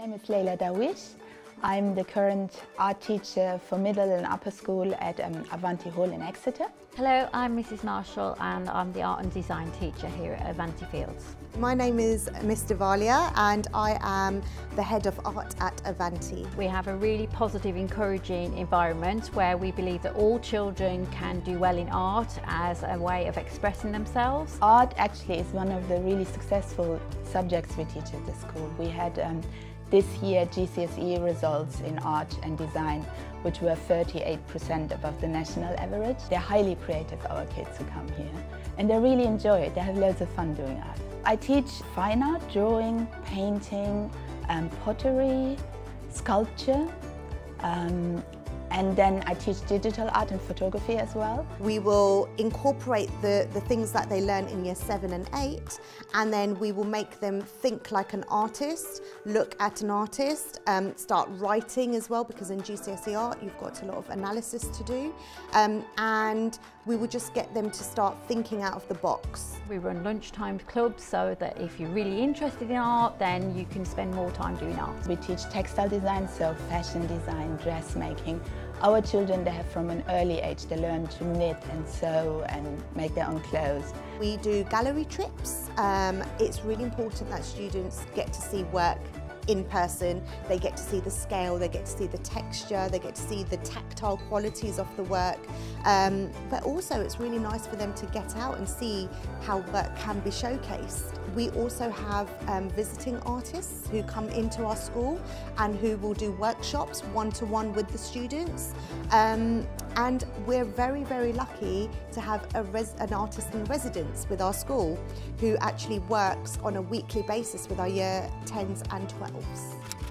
name is Leila Dawish. I'm the current art teacher for middle and upper school at um, Avanti Hall in Exeter. Hello, I'm Mrs Marshall and I'm the art and design teacher here at Avanti Fields. My name is Miss Devalia and I am the head of art at Avanti. We have a really positive, encouraging environment where we believe that all children can do well in art as a way of expressing themselves. Art actually is one of the really successful subjects we teach at the school. We had um, this year GCSE results in art and design which were 38% above the national average. They're highly creative, our kids who come here, and they really enjoy it. They have loads of fun doing art. I teach fine art, drawing, painting, um, pottery, sculpture, um, and then I teach digital art and photography as well. We will incorporate the, the things that they learn in year seven and eight, and then we will make them think like an artist, look at an artist, um, start writing as well, because in GCSE art, you've got a lot of analysis to do. Um, and we will just get them to start thinking out of the box. We run lunchtime clubs so that if you're really interested in art, then you can spend more time doing art. We teach textile design, so fashion design, dressmaking, our children, they have from an early age, they learn to knit and sew and make their own clothes. We do gallery trips. Um, it's really important that students get to see work in person. They get to see the scale, they get to see the texture, they get to see the tactile qualities of the work. Um, but also it's really nice for them to get out and see how work can be showcased. We also have um, visiting artists who come into our school and who will do workshops one-to-one -one with the students. Um, and we're very, very lucky to have an artist in residence with our school who actually works on a weekly basis with our year 10s and 12s helps.